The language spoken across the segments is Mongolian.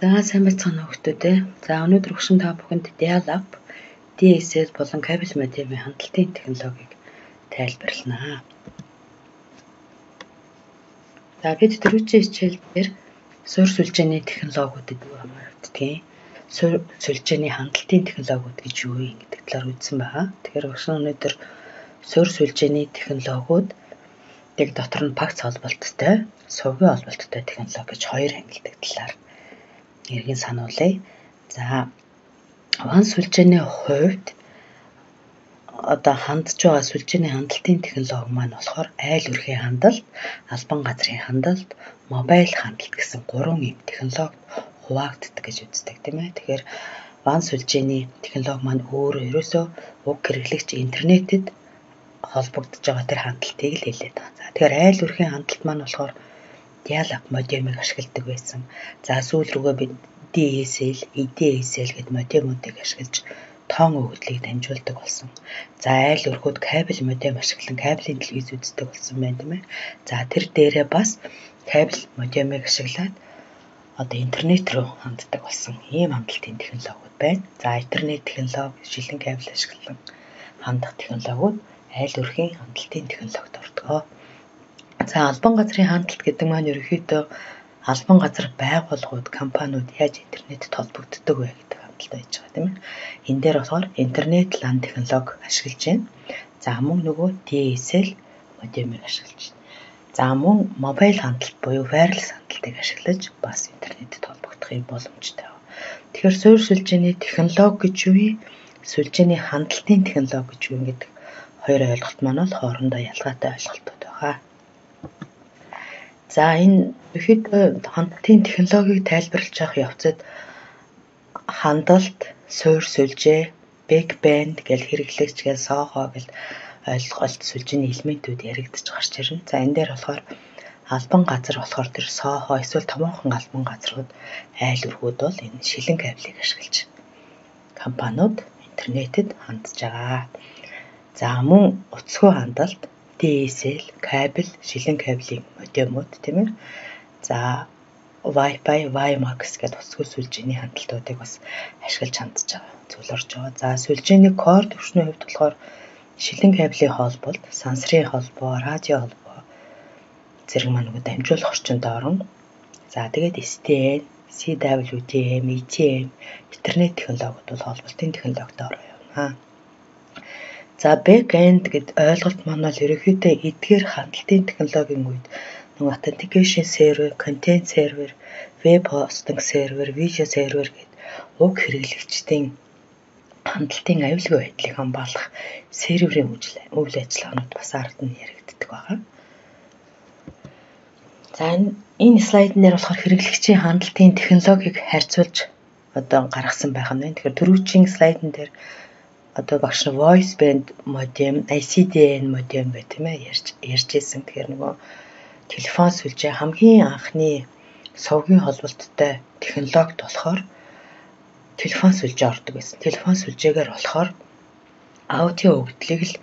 За сайн байцгаана уу хүмүүстээ. За өнөөдөр өгшин та бүхэнд Dial-Up DSL болон кабель модемын хандлтын технологиг тайлбарлана. За бид дөрвөн хичээлээр суурь сүлжээний технологиудад хамаардаг. Суурь сүлжээний хандлтын технологиуд гэж юу юм гэдэг талаар үзсэн байгаа. Тэгэхээр өгшин өнөөдөр суурь сүлжээний технологиуд яг дотор нь багц холболттой, сувгийн холболттой технологи гэж хоёр ангилдаг талаар эргэн сануулъя. За ван сүлжээний хувьд одоо хандж байгаа сүлжээний хандлтын технологи маань болохоор айл өрхийн хандлт, албан газрын хандлт, мобайл хандлт гэсэн гурван юм технологи хуваагддаг гэж үздэг тийм ээ. Тэгэхээр ван сүлжээний технологи маань өөрөө ерөөсөө уг хэрэглэгч интернетэд холбогдож байгаа тэр хандлтыг л хэлээд байгаа. За тэгэхээр айл өрхийн хандлт маань болохоор dial-up модемыг ашигладаг байсан. За сүүл рүүгээ бид DSL, EDSL гэд модемуудыг ашиглаж тоон өгөгдлийг дамжуулдаг болсон. За айл өрхөд кабель модем ашиглан кабелийн телевиз үздэг болсон байна тийм ээ. За тэр дээрээ бас кабель модемыг ашиглаад одоо интернет рүү ханддаг болсон ийм хандлтын технологиуд байна. За интернет технологи, шилэн кабель ашиглан хандах технологиуд айл өрхийн хандлтын технологид ордог. За албан газрын хандлт гэдэг маань ерөнхийдөө албан газар байгууллагууд, компаниуд яаж интернетд холбогддог вэ гэдэг хандлт байж байгаа тийм ээ. Энэ дээр болохоор интернет LAN технологи ашиглаж байна. За мөн нөгөө DSL модемыг ашиглаж байна. За мөн мобайл хандлт буюу wireless хандлтыг ашиглаж бас интернетд холбогдохын боломжтой байна. Тэгэхээр суурь сүлжээний технологи гэж юу вэ? Сүлжээний хандлтын технологи гэж юу гэдэг хоёр ойлголт маань бол хоорондоо ялгаатай ойлголтууд байгаа. За энэ ихэд хандлтын технологиг тайлбарлаж явах явцад хандлт, суурь сүлжээ, big band гэл хэрэглэгч гэл soho гэл ойлголт сүлжээний элементүүд яригдчих гарч ирнэ. За энэ дээр болохоор албан газар болохоор тэр soho эсвэл томоохон албан газрууд айл өргүүд бол энэ шилэн кабелийг ашиглаж компаниуд интернетэд хандж байгаа. За мөн утасгүй хандлт DSL, кабель, шилэн кабелийн модемууд тийм ээ. За Wi-Fi, WiMAX гэдэг тусгай сүлжээний хандлтуудыг бас ашиглаж хандж байгаа. Зөвлөрж байгаа. За сүлжээний кор төвшний хувьд болохоор шилэн кабелийн холболт, сансрын холбоо, радио холбоо зэрэг маань нөгөө дамжуулах орчинд орон. За тэгээд SDN, CWDM, ETM, интернет технологиуд бол холболтын технологид орно. За back-end гэд ойлголт маань бол ерөнхийдөө эдгээр хандлтын технологийн үед нэг authentication server, content server, web hosting server, video server гэд уг хэрэглэгчдийн хандлтын аюулгүй байдлыг хамгаалах серверийн үйл ажиллагаанууд бас ард нь яригддаг байгаа. За энэ слайдн дээр болохоор хэрэглэгчийн хандлтын технологиг харьцуулж одоо гаргасан байх нь. Тэгэхээр түрүүчийн слайдн дээр одоо багш нар voice band modem, ICDN modem бай тийм ээ ярьж ярьжсэн. Тэгэхээр нөгөө телефон сүлжээ хамгийн анхны сувгийн холболттой технологид болохоор телефон сүлжээ ордог байсан. Телефон сүлжээгээр болохоор аудио өгдлийг л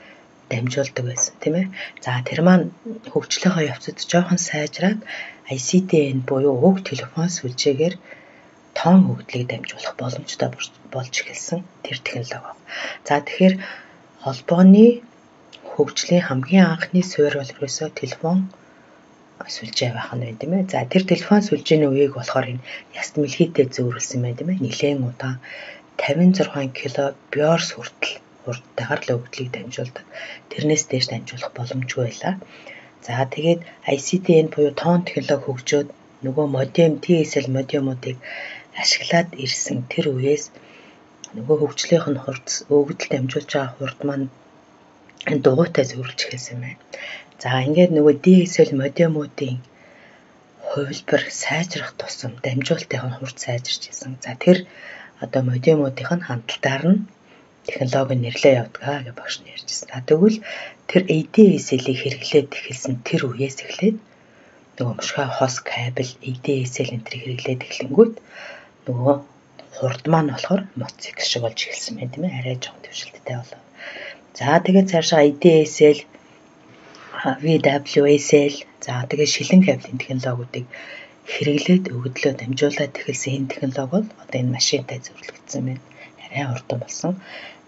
дамжуулдаг байсан тийм ээ. За тэр маань хөгжлийнхөө явцад жоохон сайжраад ICDN буюу уг телефон сүлжээгээр тоон хөгдлийг дамжуулах боломжтой болж эхэлсэн тэр технологи. За тэгэхээр холбооны хөгжлийн хамгийн анхны суурь бол ерөөсөө телефон сүлжээ байх нь байна тийм ээ. За тэр телефон сүлжээний үеийг болохоор энэ яст мэлхийдээ зөөрүүлсэн байна тийм ээ. Нилээн удаан 56 кб/с хүртэл хурдтайгаар л өгдлийг дамжуулдаг. Тэрнээс дээш дамжуулах боломжгүй байлаа. За тэгээд ICDN буюу тоон технологи хөгжөөд нөгөө модем TSL модемуудыг ашиглаад ирсэн тэр үеэс нөгөө хөгжлийнх нь хурц өгдөл дамжуулж байгаа хурд маань дугуйтай зөвлөж эхэлсэн байна. За ингээд нөгөө DSL модемуудын хувилбар сайжрах тусам дамжуулалтын хурд сайжирч исэн. За тэр одоо модемуудын нь хандлтаар нь технологи нэрлээ явдгаа гэж багш нь ярьжсэн. За тэгвэл тэр ADSL-ийг хэрэглээд эхэлсэн тэр үеэс эхлээд нөгөө мушгаа хос кабель ADSL энэ төр хэрэглээд эхлэнгүүт нөгөө хурд маань болохоор моцик шиг болж эхэлсэн байна тийм ээ арай жоохон төвшөлттэй болоо. За тэгээд цаашаа IDSL VWSL за тэгээд шилэн кабелийн технологиудыг хэрэглээд өгөгдлөө дамжуулаад эхэлсэн энэ технологи бол одоо энэ машинтай зөвлөгдсөн байна. Арай хурдан болсон.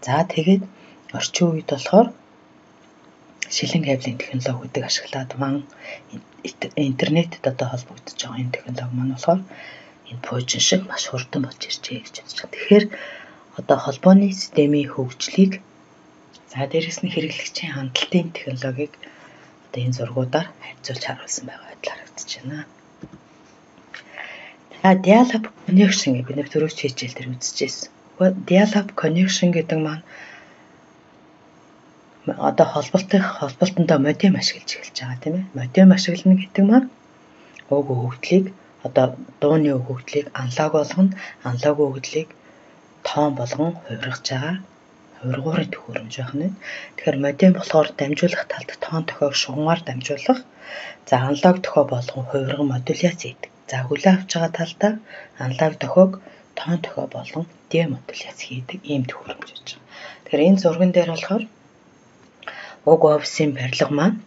За тэгээд орчин үед болохоор шилэн кабелийн технологиудыг ашиглаад ман интернетэд одоо холбогдож байгаа энэ технологи маань болохоор энэ пуужин шиг маш хурдан болж иржээ гэж бодож байна. Тэгэхээр одоо холбооны системийн хөгжлийг за дээрэс нь хэрэглэгчийн хандлтын технологиг одоо энэ зургуудаар харьцуулж харуулсан байгаа байдал харагдаж байна. А dial-up connection гэдэг бид түрүүч хичээл дээр үзчихсэн. Dial-up connection гэдэг маань одоо холболтын холболтондоо модем ашиглаж эхэлж байгаа тийм ээ. Модем ашиглана гэдэг маань уг өгөгдлийг одоо дууны өгөгдлийг аналог болгоно, аналог өгөгдлийг тоон болгон хувиргаж байгаа хувиргуурын төхөөрөмж байх нь. Тэгэхээр модем болохоор дамжуулах талд тоон тохиог шугамар дамжуулах, за аналог тохио болгон хувирган модуляц хийдэг. За хүлээ авч байгаа талдаа аналог тохиог тоон тохио болгон демодуляц хийдэг ийм төхөөрөмж гэж байна. Тэгэхээр энэ зурган дээр болохоор уг офисын барилга маань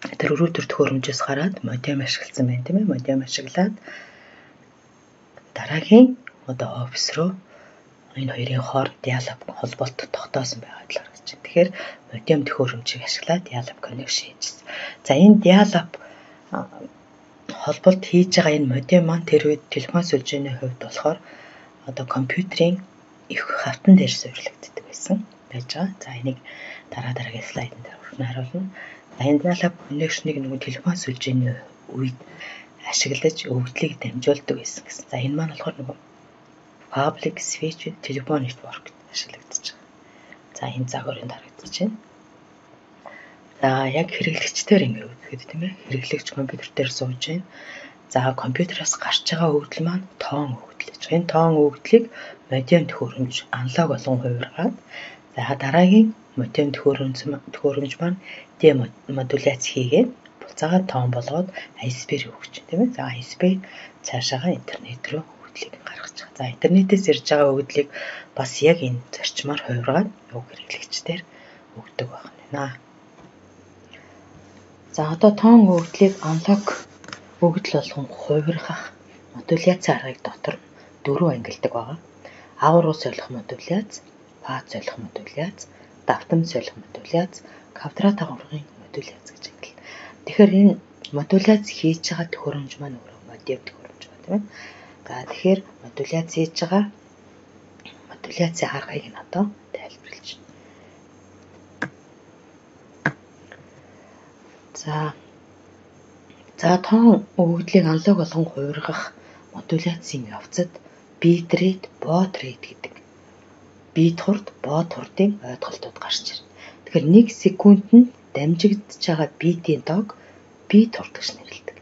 тэр өрөөдөр төхөөрөмжөөс гараад модем ашигласан байна тийм ээ модем ашиглаад дараагийн одоо офис руу энэ хоёрын хооронд диалог холболт тогтоосон байгаа талаар гэж байна. Тэгэхээр модем төхөөрөмжийг ашиглаад диалог connection хийжсэн. За энэ диалог холболт хийж байгаа энэ модем маань тэр үед телефон сүлжээний хувьд болохоор одоо компьютерийн их хавтан дээр суйрлагддаг байсан байж байгаа. За энийг дараа дараагийн слайдн дээр урьдчилан харуулна. Dialog connection-ыг нөгөө телефон сүлжээний үед ашиглаж өвдлийг дамжуулдаг байсан гэсэн. За энэ маань болохоор нөгөө public switch телефон network ашиглагдаж байгаа. За энэ загварын харагдаж байна. За яг хэрэглэгчдэр ингэ үзэхэд тийм ээ хэрэглэгч компьютер дээр сууж байна. За компьютероос гарч байгаа өгдөл маань тоон өгдөл гэж. Энэ тоон өгдлийг модем төхөөрөмж аналог болгон хувиргаад за дараагийн модем төхөөрөмж маань демодуляц хийгээд буцаага тоон болгоод ISP-ээр өгч тийм ээ. За ISP цаашаага интернет рүү гаргаж байгаа. За интернетээс ирж байгаа өгдлийг бас яг энэ зарчмаар хувиргаад уг хэрэглэгчдэр өгдөг байна. За одоо тоон өгдлийг аналог өгдөл болгон хувиргах модуляц аргыг дотор дөрөв ангилдаг байгаа. Авар ус солих модуляц, фаз солих модуляц, давтам солих модуляц, квадрат аваргын модуляц гэж ангилна. Тэгэхээр энэ модуляц хийж байгаа төхөөрөмж маань өөрөө модем төхөөрөмж байна тийм ээ. За тэгэхээр модуляц хийж байгаа модуляцийн аргыг нь одоо тайлбарлаж байна. За За тоон өгөгдлийг аналог болгон хувиргах модуляцийн явцад битрейт, бот рейт гэдэг бит хурд, бот хурдын ойлголтууд гарч ирнэ. Тэгэхээр 1 секундэд дамжигдж байгаа битийн дог бит хурд гэж нэрлэдэг.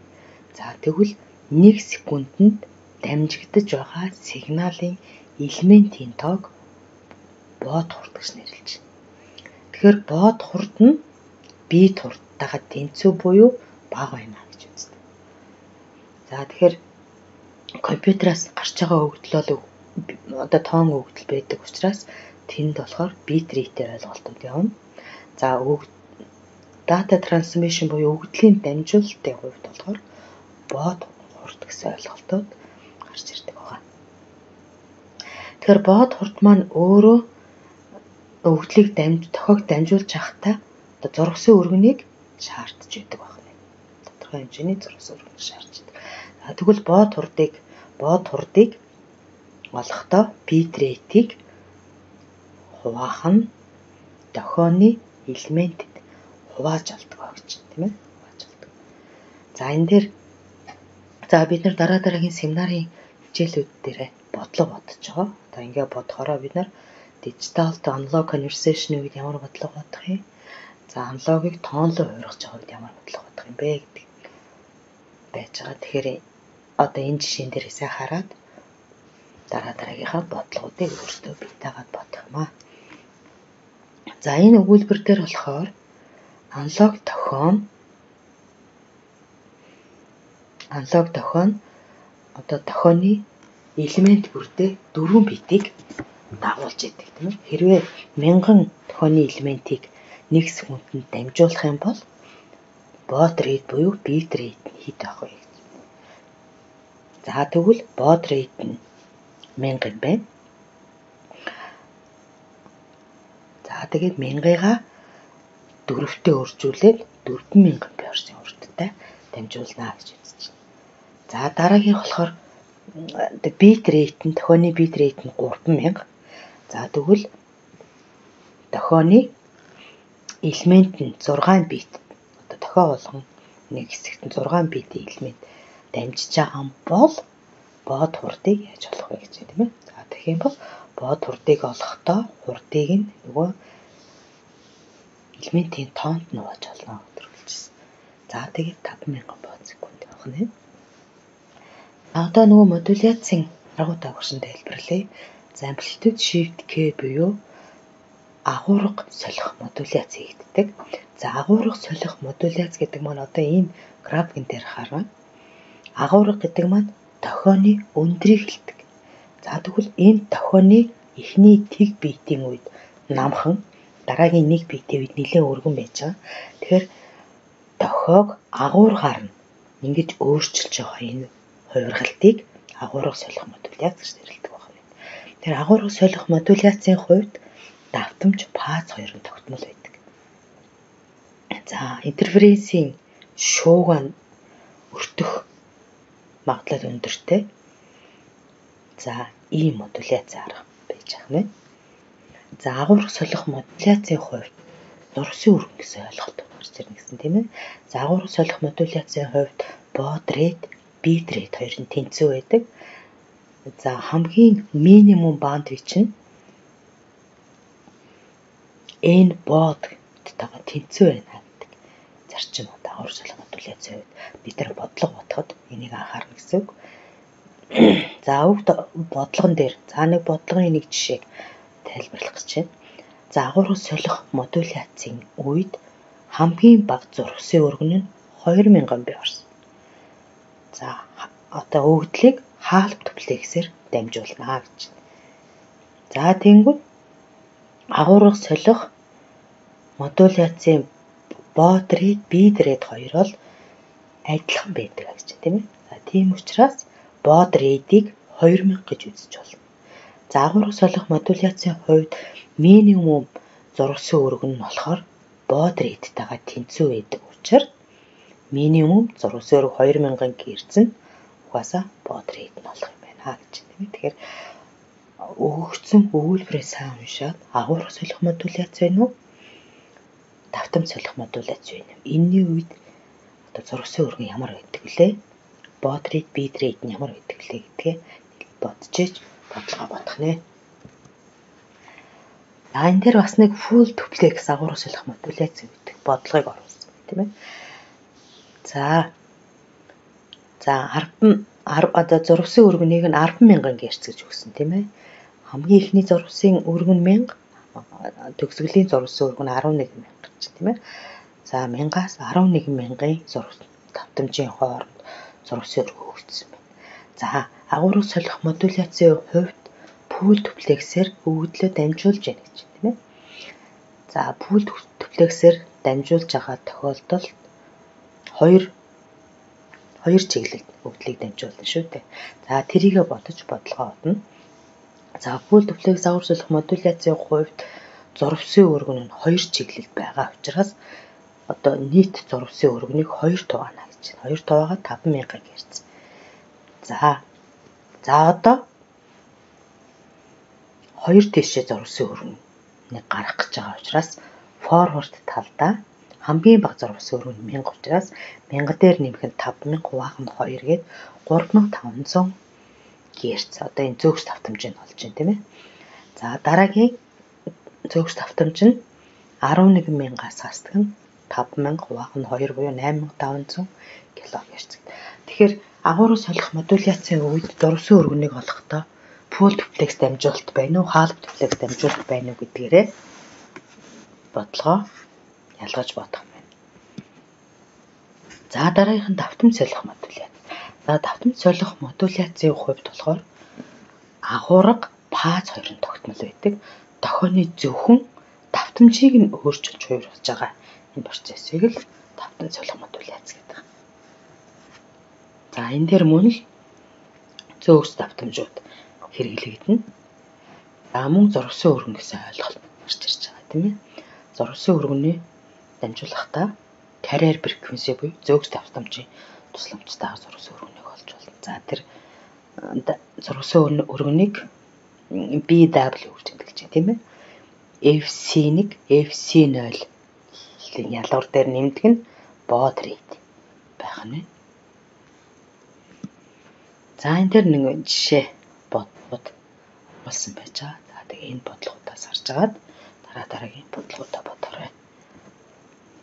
За тэгвэл 1 секундэд дамжигдж байгаа сигналын элементийн тоог бот хурд гэж нэрлэж байна. Тэгэхээр бот хурд нь бит хурдтайгаа тэнцүү буюу бага байна гэж үздэг. За тэгэхээр компьютераас гарч байгаа өгөгдөл бол одоо тоон өгөгдөл байдаг учраас тэнд болохоор бит рейтээр ойлголтууд явна. За data transmission буюу өгөгдлийн дамжуулалтын хувьд болохоор бод хурд гэсэн ойлголтууд гарч ирдэг байгаа. Тэгэхээр бод хурд маань өөрөө өгөгдлийг дамж тохиог дамжуулж явахдаа одоо зургсын өргөнийг шаардж байдаг байна. Тодорхой хэмжээний зургсын өргөнийг шаардж байдаг. Тэгвэл бод хурдыг бод хурдыг олохдоо bit rate-ийг хуваахан дохионы элементэд хувааж авдаг гэж тийм ээ хувааж авдаг. За энэ дээр за бид нар дараа дараагийн семинарын хичээлүүд дээр бодлого бодож байгаа. Одоо ингээ бодохороо бид нар digital to analog conversation үед ямар бодлого бодох юм? За аналогийг тоонлоо байгаа үед ямар бодлого бодох юм бэ гэдэг байж байгаа. Тэгэхээр одоо энэ жишээн дээр сайн хараад дараа дараагийнхаа бодлогуудыг өөртөө битээгаад бодох юм аа. За энэ өгүүлбэр дээр болохоор аналог тохиом аналог тохион одоо тохионы элемент бүрдээ 4 битийг дагуулж идэг тийм ээ. Хэрвээ 1000 тохионы элементийг 1 секундэд дамжуулах юм бол бот рейт буюу бит рейт хэд байх вэ? За тэгвэл бод рейт нь 1000 юм байна. За тэгээд 1000-ыгаа дөрөвтэй өржүүлээд 4000 пиорсын урттай дамжуулнаа гэж үзэж байна. За дараагийн болохоор бит рейт нь дохионы бит рейт нь 3000. За тэгвэл дохионы элемент нь 6 бит. Одоо дохио болгон нэг хэсэгт нь 6 битийн элемент дамжиж байгаа бол бод хурдыг яаж олох вэ гэж тийм ээ. За тэгэх юм бол бод хурдыг олохдоо хурдыг нь нөгөө элементийн тоонд нугааж олно гэж хэлжсэн. За тэгээд 5000 бод секунд явах нь. Одоо нөгөө модуляцийн аргуудаа өгсөн тайлбарлая. За amplitude shift k буюу агуурга солих модуляц хийгддэг. За агуурга солих модуляц гэдэг маань одоо энэ графикэн дээр хараа. Агуурга гэдэг маань дохионы өндрийг хэлдэг. За тэгвэл энэ дохионы эхний тэг биетийн үед намхан дараагийн нэг биетийн үед нэлээд өргөн байж байгаа. Тэгэхээр дохиог агуургаар нь ингэж өөрчилж байгаа энэ хувиргалтыг агуурга солих модуляц гэж нэрлэдэг байна. Тэр агуурга солих модуляцийн хувьд давтамж фаз хоёрын тогтмол байдаг. За интерференсийн шууган өртөх магадлал өндөртэй. За ийм модуляц арга байж байгаа юм. За агуурх солих модуляцийн хувьд зурсан өргөн гэсэн ойлголт гарч ирнэ гэсэн тийм ээ. За агуурх солих модуляцийн хувьд бод рейт, бит рейт хоёр нь тэнцүү байдаг. За хамгийн минимум бандвич нь n bod гэдэгтэйгээ тэнцүү байна гэдэг зарчим агуурх солих модуляцийн хувьд бид нар бодлого бодоход энийг анхаарна гэсэн үг. За өв бодлогон дээр за нэг бодлогын нэг жишээг тайлбарлах гэж байна. За агуургал солих модуляцийн үед хамгийн бага зургсын өргөн нь 2000 бие орсон. За одоо өгдлийг хаалт төвлэхсээр дамжуулнаа гэж. За тэнгууд агуурга солих модуляцийн бодрид бидред хоёр бол адилхан байдаг гэж тийм ээ. За тийм учраас бодридийг 2000 гэж үзэж болно. За агуурга солих модуляцийн хувьд минимум зургасан өргөн нь болохоор бод рейдтэйгээ тэнцүү байдаг учраас минимум зургасан өрг 2000-ын гэрцэн угаасаа бод рейд нь болох юм байна гэж тийм. Тэгэхээр өгөгдсөн өгүүлбэрээ сайн уншаад агуурга солих модуляц байна уу? Давтам солих модуляц байна уу? Энэний үед одоо зургасан өргөн ямар байдаг вүлээ? Бод рейд, бид рейд нь ямар байдаг вүлээ гэдгээ бодчихэж бодлого бодох нэ. За энэ дээр бас нэг full duplex агуур солих модуляц гэдэг бодлогыг оруулсан тийм ээ. За. За 10 одоо зурвсын өргөнийг нь 100000 гэрц гэж өгсөн тийм ээ. Хамгийн ихний зурвсын өргөн 1000 төгсгөлийн зурвсын өргөн 11000 гэж тийм ээ. За 1000-аас 11000-ын зурвс давтамжийн хооронд зурвсын өргөн өгсөн байна. За агуурыг солих модуляцийн хувьд пул төвлексээр өгөгдлөө дамжуулж яана гэж тийм ээ. За пул төвлексээр дамжуулж байгаа тохиолдолд хоёр хоёр чиглэлд өгдлийг дамжуулна шүү дээ. За тэрийгэ бодож бодлогоо одно. За пул төвлекс агуur солих модуляцийн хувьд зурвсын өргөн нь хоёр чиглэлд байгаа учраас одоо нийт зурвсын өргөнийг хоёр тугаана гэж байна. Хоёр тугаага 5000 гэрц. За. За одоо хоёр тишээ зурвсан өргөн нэг гарах гэж байгаа учраас форвард талдаа хамгийн бага зурвсан өргөн 1000 учраас 1000 дээр нэмэх нь 5000 хуваах нь 2 гээд 3500 гэрц одоо энэ зөөгч давтамжийг олж байна тийм ээ. За дараагийн зөөгч давтамж нь 11000-аас хасдаг нь 5000 хуваах нь 2 буюу 8500 кГц. Тэгэхээр агууруу солих модуляцийн үед зурвсан өргөнийг олохдоо пул дуплекс дамжуулалт байна уу, хаалт дуплекс дамжуулалт байна уу гэдгээрээ бодлогоо ялгаж бодох юм байна. За дараагийнх нь давтамж солих модуляц. За давтамж солих модуляцийн хувьд болохоор агуурга фаз хоёрын тогтмол байдаг. Дохионы зөвхөн давтамжийг нь өөрчилж хувиргаж байгаа энэ процессыг л давтамж солих модуляц гэдэг. За энэ дээр мөн л зөөгс давтамжууд хэрэглэгдэнэ. За мөн зургасан өргөн гэсэн ойлголт гарч ирж байгаа тийм ээ. Зургасан өргөний дамжуулахдаа carrier frequency буюу зөөгс давтамжийн тусламжтайгаар зургасан өргөнийг олж болно. За тэр зургасан өргөнийг BW тэмдэглэж байна тийм ээ. FC1, FC0 ялвар дээр нэмдэг нь baud rate байх нь. За энэ дээр нэг жишээ бодлогод болсон байж байгаа. За тэгээ энэ бодлогоудаас харж агаад дараа дараагийн бодлогоудаа бодорой.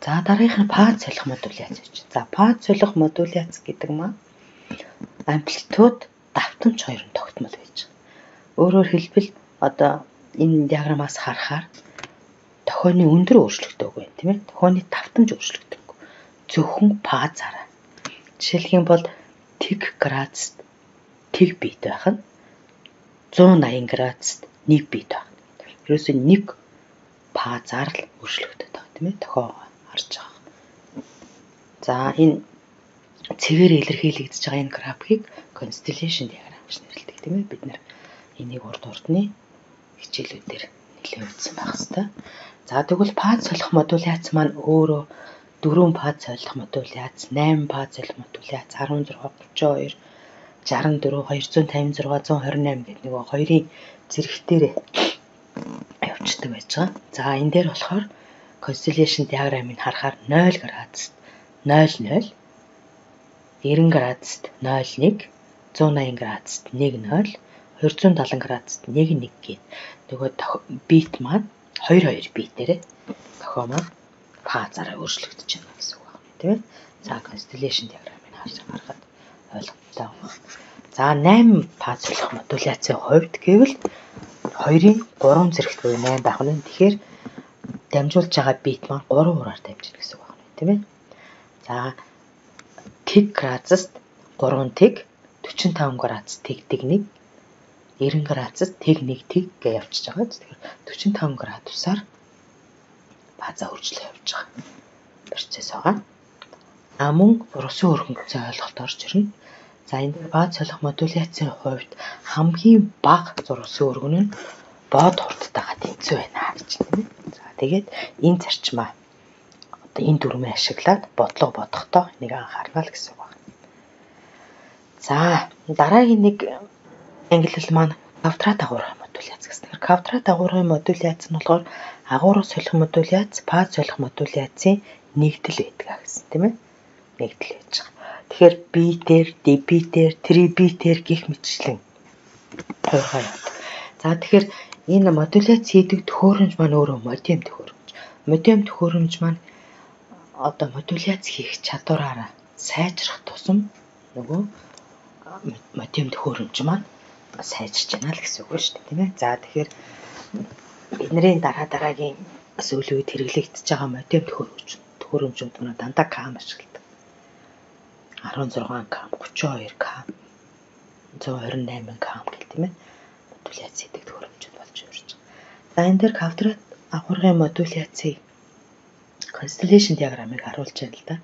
За дараагийнх нь пад солих модуляц гэж. За пад солих модуляц гэдэг маань амплитуд давтамж хоёр нь тогтмол байж байгаа. Өөрөөр хэлбэл одоо энэ диаграмаас харахаар тохионы өндөр өөрчлөгдөөгүй тийм ээ. Тохионы давтамж өөрчлөгдөв. Зөвхөн фазаараа. Жишээлх юм бол тэг градуст тэг бит байх нь 180 градуст 1 бит байх. Ерөөсөө нэг фазаар л өөрчлөгдөж байгаа тийм ээ. Тохио харж байгаа. За энэ цэгээр илэрхийлэгдэж байгаа энэ графикийг constellation diagram гэж нэрлэдэг тийм ээ. Бид нэр энийг урд урдны хичээлүүдээр нэлээд үзсэн байх хэвээр. За тэгвэл пад солих модуляц маань өөрөө 4 пад солих модуляц, 8 пад солих модуляц, 16, 32, 64, 256, 128 гэдэг нөгөө хоёрын зэрэгтээр явцдаг байж байгаа. За энэ дээр болохоор constellation diagram-ыг харахаар 0 градуст 00 90 градуст 01 180 градуст 10 270 градуст 1 1 гээд нөгөө бит маань 2 2 битээрээ тохио маань фазаараа өөрчлөгдөж байна гэсэн үг байна тийм ээ. За constellation diagram-ыг харж харахад ойлгомжтой байна. За 8 фазлах модуляцийн хувьд гэвэл 2-ын 3 зэрэгт буюу 8 байх нь. Тэгэхээр дамжуулж байгаа бит маань 3 ураар дамжина гэсэн үг байна тийм ээ. За тэг градуст 3 тэг 45 градус тэгдэг нэг 90 градусд тэг нэг тэг гэж явчихж байгаа. Тэгэхээр 45 градусаар база хөржлөө явж байгаа процесс байгаа. А мөн урусын өргөнцөө ойлголт орж ирнэ. За энэ бааз солих модуляцийн хувьд хамгийн бага зурсан өргөн нь бод хурдтайгаа тэнцүү байна гэж тийм. За тэгээд энэ зарчмаа одоо энэ дүрмээ ашиглаад бодлого бодохдоо энийг анхаарна л гэсэн үг байна. За дараагийн нэг ангиллал маань кавтра дагуурын модуляц гэсэн. Тэгэхээр кавтра дагуурын модуляц нь болохоор агууруу солих модуляц, паз солих модуляцын нэгдэл байдаг гэсэн тийм ээ. Нэгдэл байж байгаа. Тэгэхээр битээр, дебитээр, трибитээр гих мэтчлэн тойргоо яд. За тэгэхээр энэ модуляц хийдэг төхөөрөмж маань өөрөө модем төхөөрөмж. Модем төхөөрөмж маань одоо модуляц хийх чадвараараа сайжрах тусам нөгөө модем төхөөрөмж маань сайжирч байна л гэсэн үг шүү дээ тийм ээ. За тэгэхээр эднэрийн дараа дараагийн сүүлийн үед хэрэглэгдэж байгаа модем төхөөрөмж төхөөрөмжүүд нь дандаа кам ашигладаг. 16 кам, 32 кам, 128 кам гэх тийм ээ. Модуляц хийдэг төхөөрөмжүүд болж өрж байгаа. За энэ дээр квадрат агуургын модуляцыг constellation диаграмыг харуулж байна л да.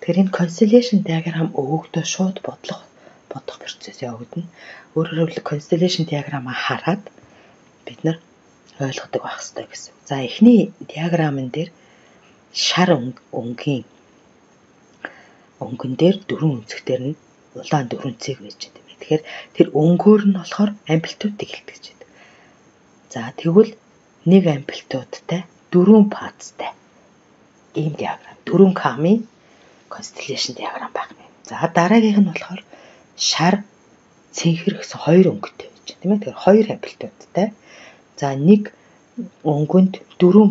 Тэгэхээр энэ constellation диаграм өгөгдөө шууд бодлого бодох процесс явагдана. Өөрөөр хэлбэл constellation диаграмаа хараад бид нар ойлгодог байх хэрэгтэй гэсэн. За эхний диаграмн дээр шар өнгийн өнгөн дээр дөрвөн өнцгтэр нь улаан дөрвөн цэг байж байгаа юм. Тэгэхээр тэр өнгөөр нь болохоор амплитудыг хэлдэг гэдэг. За тэгвэл нэг амплитудтай дөрвөн фазтай ийм диаграм дөрвөн камын constellation диаграм байх юм. За дараагийнх нь болохоор шар цэнхэр гэсэн хоёр өнгөтэй байж тийм ээ. Тэгэхээр хоёр амплитудтай. За нэг өнгөнд дөрвөн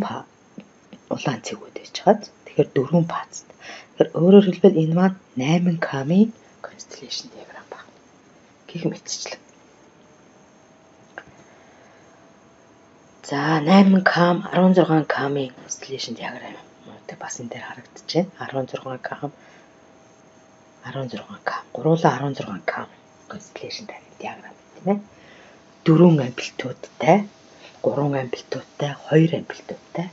улаан цэгүүд байж хаад. Тэгэхээр дөрвөн фазт. Тэгэхээр өөрөөр хэлбэл энэ маань 8 камын constellation diagram байна. Гэх мэтчлэн. За 8 кам 16 камын constellation diagram бас энэ дээр байна. 16 кам 16 к. Гуруула 16 к constellation диаграм тийм ээ. Дөрвөн амплитудтай, гурван амплитудтай, хоёр амплитудтай,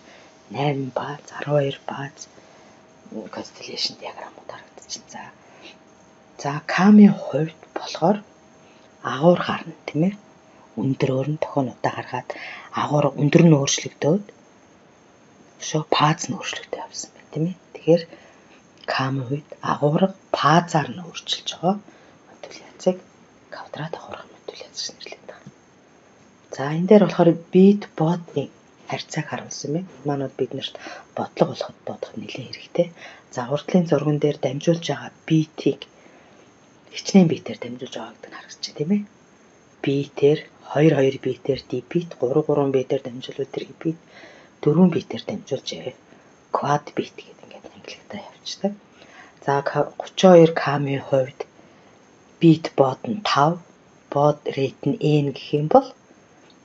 8 бааз, 12 бааз constellation харагдаж байна. За. За камын хувьд болохоор агуур гарна тийм ээ. Өндрөөр нь тохион удаа гаргаад агуур өндөр нь өөрчлөгдөөд шо фаз нь өөрчлөгдөж явсан байна тийм ээ. Тэгэхээр кам үед агуурга фазаар нь өөрчилж байгаа модуляцийг квадрат модуляц гэж нэрлэдэг байна. За энэ дээр болохоор бит бодны харьцааг харуулсан байна. Манууд биднэрт бодлого болоход бодох нэлээд хэрэгтэй. За урдлын зурган дээр дамжуулж байгаа битийг хичнээн битээр дамжуулж байгаа гэдэг нь харагдчих тийм ээ. Битээр 2 2 битээр d бит 3 3 битээр дамжуулвал тэр бит 4 битээр дамжуулж квад бит гэдэг ингээд англитай явчихдаг. За 32 км-ийн хувьд бит бод нь 5, бод рейт нь n гэх юм бол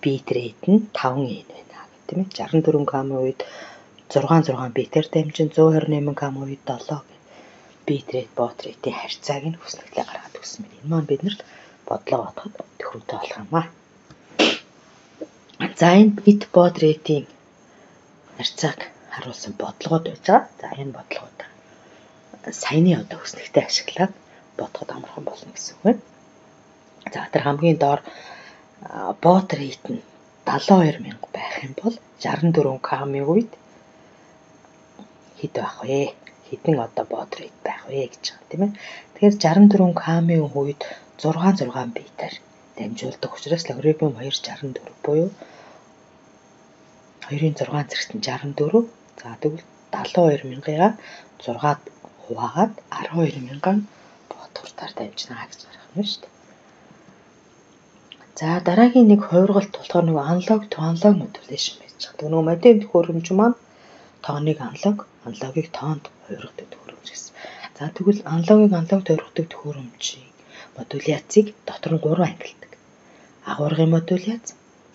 бит рейт нь 5n байна тийм ээ. 64 км-ийн үед 6 6 битээр дамжин 128 км-ийн үед 7 бит рейт, бот рейтийн харьцааг нь хүснэгтлээ гаргаад өгсөн байна. Энэ маань биднэрт бодлого бодоход төхөөрөмтэй болох юм аа. За энэ бит бот рейтийн харьцааг харуулсан бодлогод байж байгаа. За энэ бодлогод саяны одоо хүснэгтэй ашиглаад бодоход амархан болно гэсэн үг байна. За тэр хамгийн доор бот рейт нь 72 мянга байх юм бол 64 км-ийн үед хэд байх вэ? хэдэн одоо бод рейт байх вэ гэж байгаа тийм ээ. Тэгэхээр 64 км-ийн үед 6 6 битээр дамжуулдаг учраас логарифм 264 буюу 2-ын 6 зэрэгт нь 64. За тэгвэл 72 мянгагаа 6-ад хуваагаад 12 хурдаар дамжнаа гэж гарах юм шүү дээ. За дараагийн нэг хувиргалт болохоор нөгөө аналог to analog modulation байж байгаа. Нөгөө модем төхөөрөмж маань тооныг аналог, аналогийг тоонд хувиргадаг төхөөрөмж гэсэн. За тэгвэл аналогийг аналогт хувиргадаг төхөөрөмжийн модуляцийг дотор нь 3 ангилдаг. Агуургын модуляц,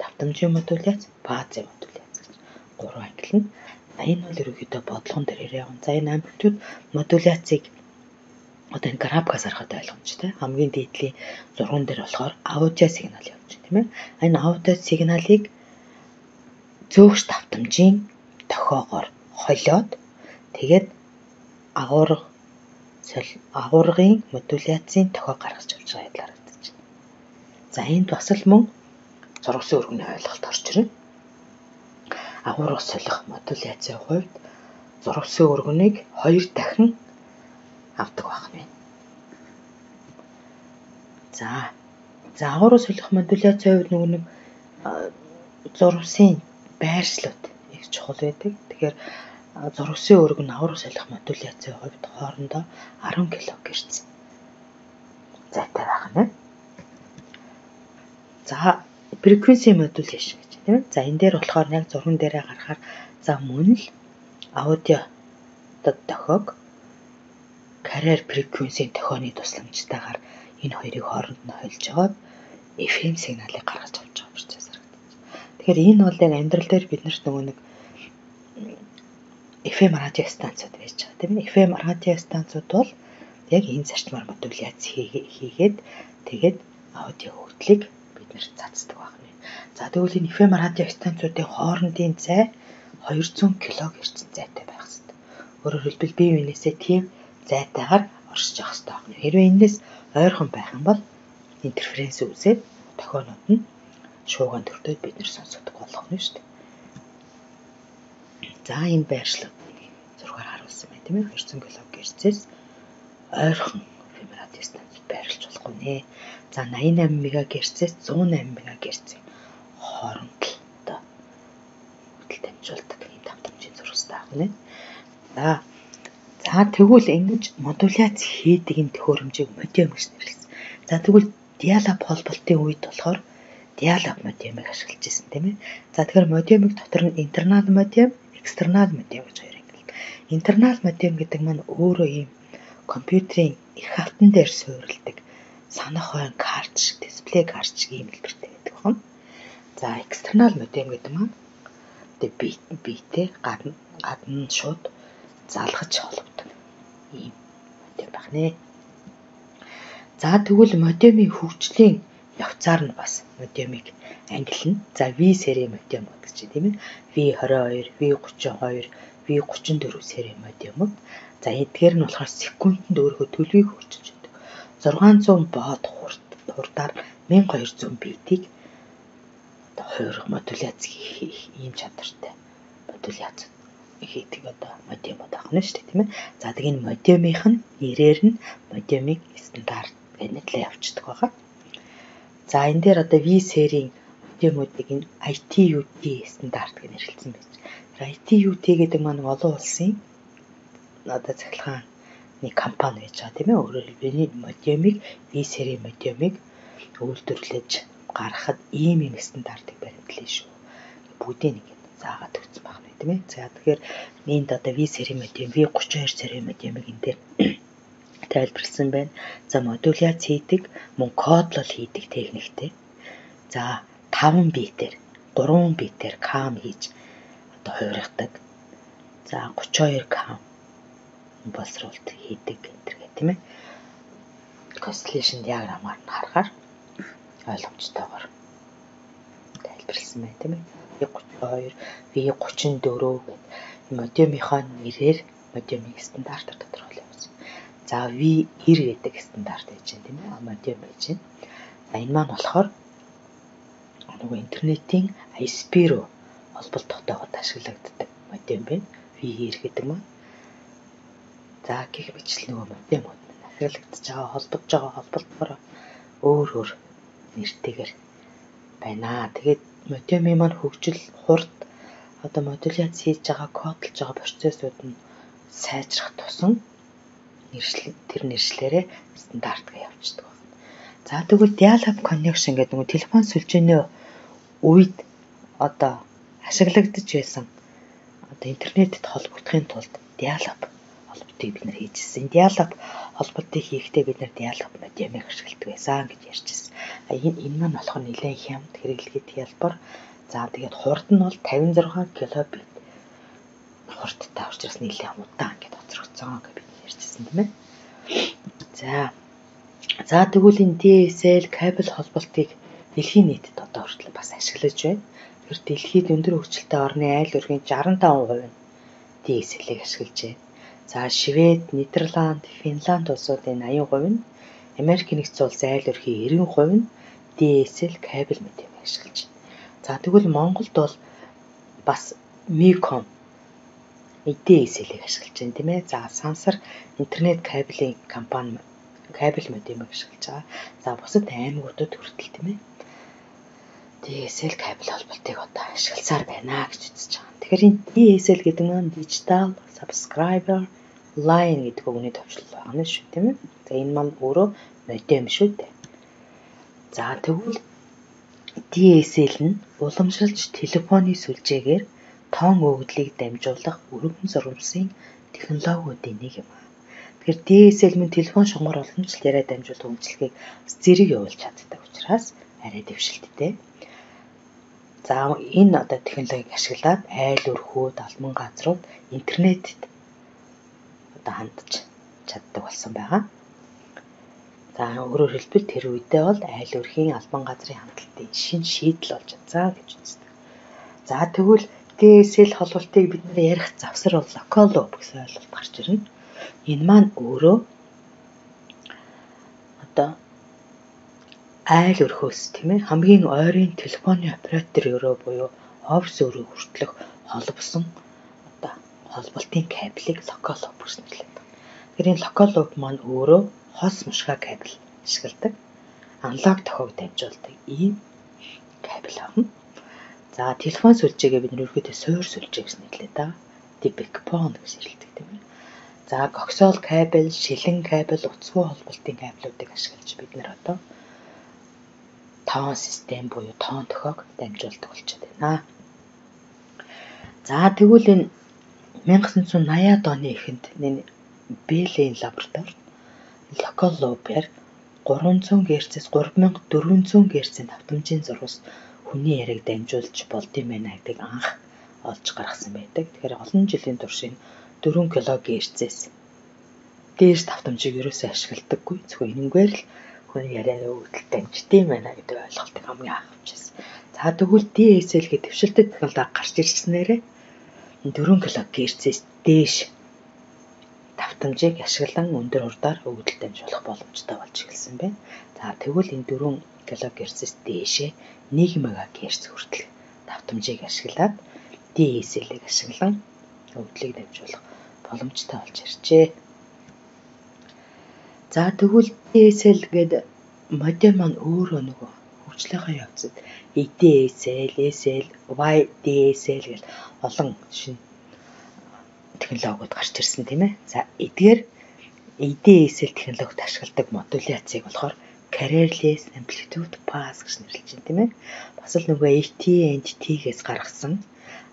давтамжийн модуляц, фазын модуляц гэж 3 ангилна. Энэ бол ерөөхдөө бодлогон дээр явна. За энэ амплитуд модуляцийг одоо энэ графикаас харахад ойлгомжтой. Хамгийн дээдлийн зурган дээр болохоор аудио сигнал явж байна, тийм ээ. Энэ аудио сигналыг зөөгч давтамжийн тохиогоор холиод тэгээд агуурга агуургын модуляцийн тохиог гаргаж авч байгаа юм харагдаж байна. За энд бас л мөн зургасан өргөний ойлголт орж ирнэ. Агуурга солих модуляцийн хувьд зургасан өргөнийг хоёр дахин авдаг байх нь. За. За агуурга солих модуляцийн хувьд нөгөө нэг зурвсын байршлууд их чухал байдаг. Тэгэхээр зургсын өрг нь аврах солих модуляцийн хувьд хоорондоо 10 кГц зайтай байх нь. За frequency modulation гэж тийм ээ. За энэ дээр болохоор яг зурган дээрээ гарахаар за мөн л аудио тохиог carrier frequency-ийн тохионы тусламжтайгаар энэ хоёрыг хооронд нь холж аваад FM сигналыг гаргаж авч байгаа процесс харагдаж. Тэгэхээр энэ бол яг амьдрал дээр биднэрт нөгөө нэг FM радио станцууд байж байгаа тийм ээ. FM радио станцууд бол яг энэ зарчмаар модуляц хийгээд тэгээд аудио хөгжлийг бид нэр цацдаг байна. За тэгвэл энэ FM радио станцуудын хоорондын зай 200 кГц зайтай байх хэрэгтэй. Өөрөөр хэлбэл бие биенээсээ тийм зайтайгаар оршиж явах хэрэгтэй байна. Хэрвээ энэс ойрхон байх юм бол интерференс үүсээд тохионууд нь шууган төртөөд бид нэр сонсогдох болох нь шүү дээ. За энэ байршлаг зургаар харуулсан байна тийм ээ 200 кГц-с ойрхон фемерат станц байрлаж болохгүй нэ. За 88 МГц-с 108 МГц-ийн хооронд л одоо хөдөл дамжуулдаг юм давтамжийн зургастай байх нэ. За за тэгвэл ингэж модуляц хийдэг энэ төхөөрөмжийг модем гэж нэрлэсэн. За тэгвэл диалог холболтын үед болохоор диалог модемыг ашиглаж ирсэн тийм ээ. За тэгэхээр модемыг дотор нь интернал модем, экстернал модем гэж хоёр ангилдаг. Интернал модем гэдэг маань өөрөө ийм компьютерийн их хавтан дээр суурилдаг санах хойн карт дисплей карт ийм хэлбэртэй байдаг юм. За экстернал модем гэдэг маань тэг бит битээ гадна гадна шууд залгаж холбодог ийм модем баг нэ. За тэгвэл модемийн хөгжлийн явцаар нь бас модемыг ангилна. За V серийн модем гэдэг чинь тийм ээ. V22, V32, V34 серийн модемууд. За эдгээр нь болохоор секундэд өөрийнхөө төлөвийг хурцж байдаг. 600 бод хурд хурдаар 1200 битийг хуурах модуляц хийх ийм чадвартай модуляц хийдэг одоо модемод авах нь шүү дээ тийм ээ. За тэгээ энэ модемийнх нь нэрээр нь модемиг стандарт гэж нэрлээ явчихдаг байгаа. За энэ дээр одоо V серийн модемуудыг энэ ITUT стандарт гэж нэрлэлсэн байж. ITUT гэдэг маань олон улсын одоо цахилгаан нэг компани гэж байгаа тийм ээ. Өөрөөр хэлбэл модемиг V серийн модемиг үйлдвэрлэж гаргахад ийм юм стандартыг баримтлана шүү. Бүгдийг нэг заагаад өгсөн байна тийм ээ. За тэгэхээр минд одоо V модем, V32 серийн модемиг энэ дээр тайлбарлсан байна. За модуляц хийдэг, мөн кодлол хийдэг техниктэй. За 5 битээр 3 битээр кам хийж одоо хуургадаг. За 32 кам боловсруулалт хийдэг юм тийм ээ. Constellation нь харахаар ойлгомжтойгоор тайлбарлсан байна тийм ээ. V32, V34 гэдэг модемийнхаа нэрээр модемыг стандартаар тодорхойлоо явуулсан. За V90 гэдэг стандарт гэж байна тийм ээ. Модем гэж байна. За энэ маань болохоор нөгөө интернетийн ISP руу холболт тогтооход ашиглагддаг модем байна. V90 гэдэг маань. За гих бичлэл нөгөө модемууд ашиглагдаж байгаа холбож байгаа холболтоор өөр өөр нэртэйгээр байна. Тэгээд модемын маань хөгжил хурд одоо модуляц хийж байгаа кодлж байгаа процессууд нь сайжрах тусам тэр нэршлэрээ стандарт гэж явуулдаг байна. За тэгвэл dial-up connection гэдэг нэг телефон сүлжээний үед одоо ашиглагдаж байсан одоо интернетэд холбогдохын тулд dial-up холбогдыг бид нар хийжсэн. Dial-up холболтыг хийхдээ бид нар dial-up модемыг ашигладаг байсан гэж ярьжсэн. Энэ маань болохоор нэлээд хямд хэрэглэхэд хялбар. За тэгээд хурд нь бол 56 кбит хурдтай учраас нэлээд удаан гэж тоцрогдсон гэж бид ярьжсэн тийм ээ. За За тэгвэл энэ DSL кабель холболтыг дэлхийн нийтэд одоо хүртэл бас ашиглаж байна. Тэр дэлхийд өндөр хөгжилтэй орны айл өрхийн 65% нь DSL-ийг ашиглаж байна. За Швед, Нидерланд, Финланд улсуудын 80% нь Америк нэгдсэн улсын айл өрхийн 90% нь DSL кабель модемыг ашиглаж байна. За тэгвэл Монголд бол бас Micom DSL-ийг ашиглаж байна тийм ээ. За Сансар интернет кабелийн компани кабель модемыг ашиглаж байгаа. За бусад аймагуудад хүртэл тийм ээ. DSL кабель холболтыг одоо ашигласаар байна гэж үзэж байгаа. Тэгэхээр энэ DSL гэдэг нь digital subscriber line гэдэг үгний төвчлөл байна шүү тийм ээ. За энэ маань өөрөө модем шүү дээ. За тэгвэл DSL нь уламжлалж телефоны сүлжээгээр тоон өгөгдлийг дамжуулах өргөн сургамжийн технологиудын нэг юм. Тэгэхээр DSL мөн телефон шугамар уламжлалт яриа дамжуулах үйлчилгээг зэрэг явуулж чаддаг учраас арай дэвшилттэй. За энэ одоо технологиг ашиглаад айл өрхүүд албан газрууд интернетэд одоо хандж чаддаг болсон байгаа. За өөрөөр хэлбэл тэр үедээ бол айл өрхийн албан газрын хандлтын шин шийдэл болж чадсан гэж үздэг. За тэгвэл DSL холболтыг бид нэр ярих завсар бол loop гэсэн ойлголт гарч ирнэ. Энэ маань өөрөө одоо айл өрхөөс тийм ээ хамгийн ойрын телефоны оператор өрөө буюу офс өрөө хүртэлх холбосон холболтын кабелийг loop гэж нэрлэдэг. Тэгэхээр энэ loop маань өөрөө хос мушгаа кабель ашигладаг. Аналог тохиог дамжуулдаг ийм кабель авна. За телефон сүлжээгээ бид нөрөөдөө суур сүлжээ гэж нэрлэдэг да. Backbone гэж нэрлэдэг тийм ээ. За коксол кабель, шилэн кабель, утасгүй холболтын кабелүүдийг ашиглаж бид нэр одоо тоон систем буюу тоон тохиог дамжуулдаг болчиход байна. За тэгвэл энэ 1980-аад оны эхэнд Беллийн лабораторид loop-ээр 300 Гц-с 3400 Гц-ийн давтамжийн зурвас хүний яриаг дамжуулж болдсон байна гэдэг анх олж гаргасан байдаг. Тэгэхээр олон жилийн турш энэ 4 кГц-с дээш давтамжийг ерөөсөө ашигладаггүй. Зөвхөн энэгээр л хүний ярианы өвдөлт дамждсан байна гэдэг ойлголтыг хамгийн анх авчихсан. За тэгвэл DSL гэдэг төвшөлтөд технологи гарч ирснээрээ 4 кГц-с дээш давтамжийг ашиглан өндөр хурдаар өгөгдөл дамжуулах боломжтой болж эхэлсэн байна. За тэгвэл энэ 4 кГц-с дээшээ 1 МГц хүртэл давтамжийг ашиглаад DSL-ийг ашиглан өгөгдлийг дамжуулах боломжтой болж иржээ. За тэгвэл DSL гэдэг модем маань өөрөө нөгөө хөгжлийнхаа явцад EDSL, SL, YDSL гэх олон шинэ технологиуд гарч ирсэн тийм ээ. За эдгээр EDSL технологид ашигладаг модуляцийг болохоор carrierless amplitude pass гэж нэрлэж байна тийм ээ. Бас л нөгөө AT&T-гээс гаргасан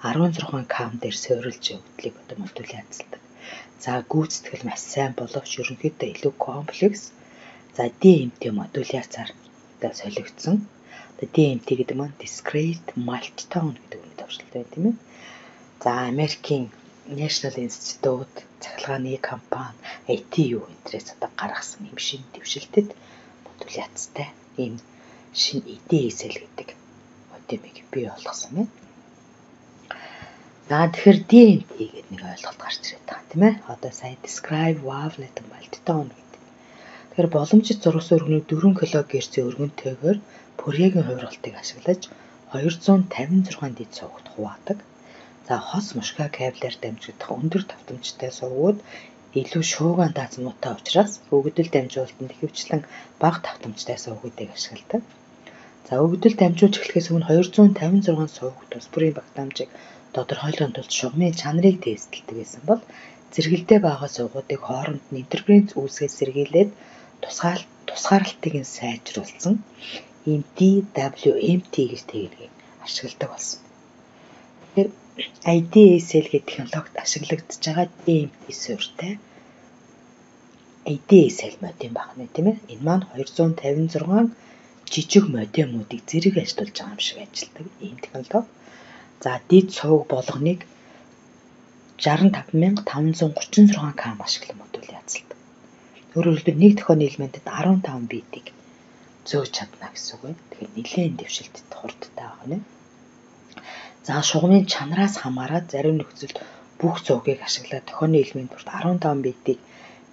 16 кам дээр суурилж өгдлийг одоо модуляцлдаг. За гүйцэтгэл маш сайн боловч ерөнхийдөө илүү комплекс. За DMT модуляцаар одоо солигдсон. Одоо DMT гэдэг маань discrete multitone гэдэг үгний төвшөлт байна тийм ээ. За Америкийн National Institute цахилгааны компани ATU энтрээс одоо гаргасан юм шин дэвшилтэд модуляцтай ийм шин EDSL гэдэг модемыг бий болгосон байна. За тэгэхээр DMT гэдэг нэг ойлголт гарч ирээд байгаа тийм ээ. Одоо сая describe wavelet multitone гэдэг. Тэгэхээр боломжит зургас өргөний 4 кГц-ийн өргөнтэйгээр пүрэгийн хувиргалтыг ашиглаж 256 дид сувгад хуваадаг. За хос мушка кабелээр дамжигдах өндөр давтамжтай сувгууд илүү шуугаан даацмуутай учраас өгөгдөл дамжуулалтанд ихэвчлэн бага давтамжтай сувгуудыг ашигладаг. За өгөгдөл дамжуулж эхлэхээс өмнө 256 сувгууд тус бүрийн багтаамжийг тодорхойлохын тулд шугамын чанарыг тестэлдэг гэсэн бол зэрэгэлдээ байгаа сувгуудыг хооронд нь интерференц үүсгэж сэргийлээд тусгаал тусгаарлалтыг нь сайжруулсан ийм DWMT гэж тэгэлгийг ашигладаг болсон. Тэгэхээр IDSL гэх технологид ашиглагдж байгаа DMT суурьтай IDSL модем байна тийм ээ. Энэ маань 256 жижиг модемуудыг зэрэг ажилуулж байгаа юм шиг ажилладаг ийм технологи. За дид сувг болгоныг 65536 км ашиглан модуль яцалдаг. Өөрөөр хэлбэл нэг төхөөний элементэд 15 битийг зөөж чадна гэсэн үг байна. Тэгэхээр нэлээд дэвшилттэй хурдтай байгаа нэ. За шугамын чанараас хамаарат зарим нөхцөлд бүх зуугийг ашиглаад төхөөний элемент бүрт 15 битийг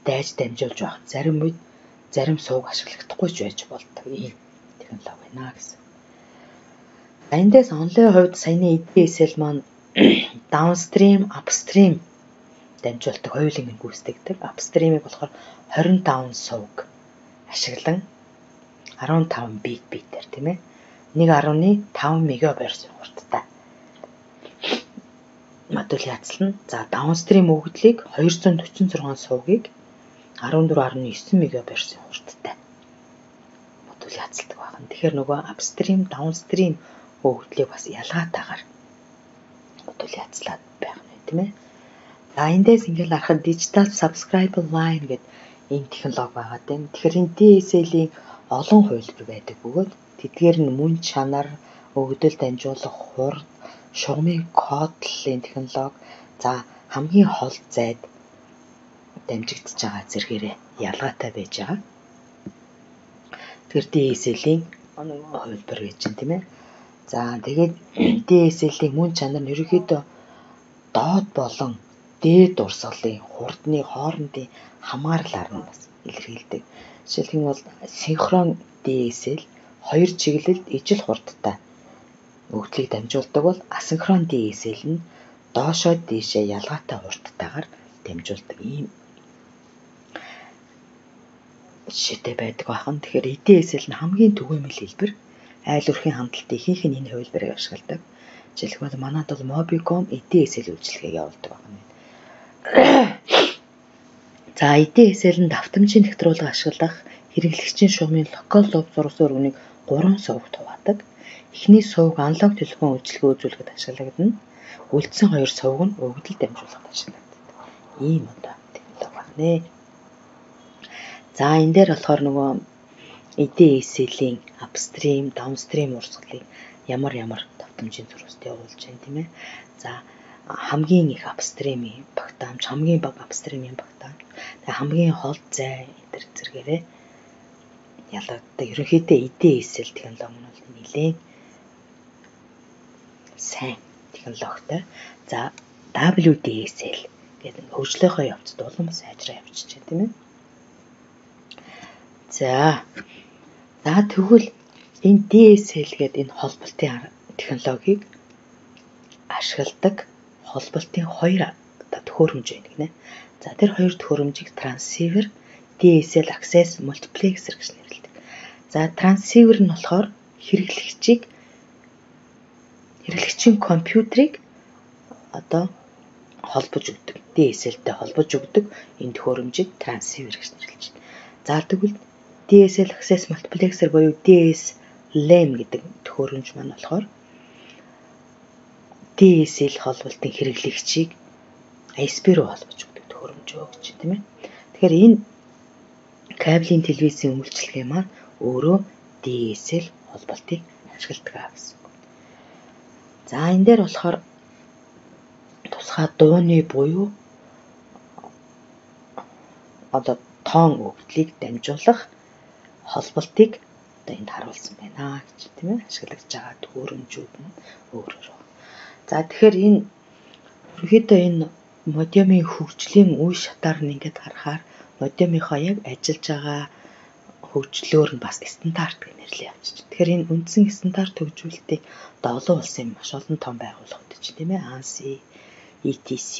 дайж дамжуулж байх. Зарим үед зарим сууг ашиглахдаггүй ч байж болдог ийм технологи байна гэсэн. Эндээс онлайн хувьд саяны EDSL маань downstream, upstream дамжуулдаг хоёуланг гүйцэтгэдэг. Upstream-ыг болохоор 25 сувг ашиглан 15 бит битээр тийм ээ 1.5 мегабайт хурдтай модуль яцлана. За downstream өгөгдлийг 246 сувгийг 14.9 мегабайт хурдтай модуль яцалдаг байна. Тэгэхээр нөгөө upstream, downstream өгөгдлийг бас ялгаатайгаар модуль яцлаад байх нь тийм ээ. За эндээс ингээл харахад digital subscriber line гэдэг ийм технологи байгаа тийм. Тэгэхээр энэ DSL-ийн олон хувилбар байдаг бөгөөд тэдгээр нь мөн чанар, өгөгдөл дамжуулах хурд, шугамын кодлын технологи за хамгийн хол зайд дамжигдж байгаа зэрэгээрээ ялгаатай байж байгаа. Тэгэхээр DSL-ийн хувилбар гэж чинь тийм ээ. За тэгээд DSL-ийн мөн чанар нь ерөөхдөө доод болон дээд урсгалын хурдны хоорондын хамаарлаар нь бас илэрхийлдэг. Жишээлх нь бол синхрон DSL хоёр чиглэлд ижил хурдтай өгдлийг дамжуулдаг бол асинхрон DSL нь доошоо дээшээ ялгаатай хурдтайгаар дамжуулдаг ийм жишээтэй байдаг бахан. Тэгэхээр EDSL нь хамгийн түгээмэл хэлбэр айл өрхийн хандлтын ихэнх нь энэ хувилбарыг ашигладаг. Жишээлбэл манайд бол Mobicom EDSL үйлчилгээ явуулдаг байна. За EDSL нь давтамжийн нэвтрүүлэг ашиглах хэрэглэгчийн шугамын локал лоб зурсан өргөнийг 3 сувгт хуваадаг. Эхний сувг аналог телефон үйлчилгээ үзүүлэхэд ашиглагдана. Үлдсэн хоёр сувг нь өгдөл дамжуулахад ашиглагддаг. Ийм одоо технологи байна. За энэ дээр болохоор нөгөө EDSL-ийн upstream, downstream урсгалыг ямар ямар давтамжийн зурваст явуулж байна тийм ээ. За хамгийн их upstream-ийн багтаамж, хамгийн бага upstream-ийн багтаамж, тэгээ хамгийн хол зай энэ зэрэгээрээ ялгагддаг. Ерөнхийдөө EDSL технологи нь нэлээд сайн технологитой. За WDSL гэдэг хөгжлийнхөө явцад улам сайжраа явчихж байна тийм ээ. За. За тэгвэл энэ DSL гэдэг энэ холболтын технологиг ашигладаг холболтын хоёр төхөөрөмж байна гинэ. За тэр хоёр төхөөрөмжийг трансцейвер, DSL access multiplexer гэж нэрлэдэг. За трансцейвер нь болохоор хэрэглэгчийг хэрэглэгчийн компьютерийг одоо холбож өгдөг. DSL-тэй холбож өгдөг энэ төхөөрөмжийг трансцейвер гэж нэрлэж байна. За тэгвэл DSL access multiplexer буюу DSLAM гэдэг төхөөрөмж маань болохоор DSL холболтын хэрэглэгчийг ISP руу холбож өгдөг төхөөрөмж өө гэж тийм ээ. Тэгэхээр энэ кабелийн телевизийн үйлчилгээ маань өөрөө DSL холболтыг ашигладаг гэсэн. За энэ дээр болохоор тусгай дууны буюу одоо тоон өгдлийг дамжуулах холболтыг одоо энд харуулсан байна гэж тийм ээ ашиглаж байгаа төхөөрөмжүүд нь өөрөөр. За тэгэхээр энэ ерөөдөө энэ модемын хөгжлийн үе шатаар нь ингээд харахаар модемынхоо яг ажиллаж байгаа хөгжлөөр нь бас стандарт гэж нэрлэе явчих. Тэгэхээр энэ үндсэн стандарт хөгжүүлэлтийг олон улсын маш олон том байгууллагууд чинь тийм ээ ANSI, ETC,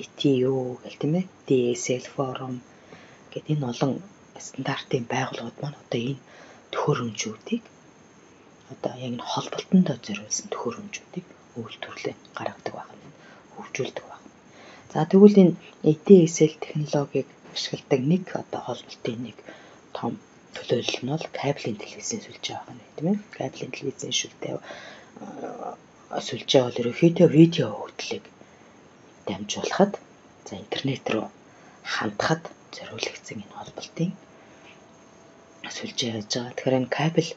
ITU гэл тийм ээ DSL forum гэдэг энэ олон стандартын байгууллагууд маань одоо энэ төхөөрөмжүүдийг одоо яг нь холболтондоо зориулсан төхөөрөмжүүдийг үйлдвэрлээ гаргадаг байна. Хөгжүүлдэг байна. За тэгвэл энэ ETSL технологиг ашигладаг нэг одоо холболтын нэг том төлөөлөл нь бол кабелийн телевизийн сүлжээ байна тийм ээ. Кабелийн телевизийн шүлтэй сүлжээ бол ерөөхдөө видео хөгдлийг дамжуулахад за интернет рүү хандахад зориулагдсан энэ холболтын сүлжээ гэж байгаа. Тэгэхээр энэ кабель